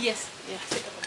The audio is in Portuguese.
Yes, yes.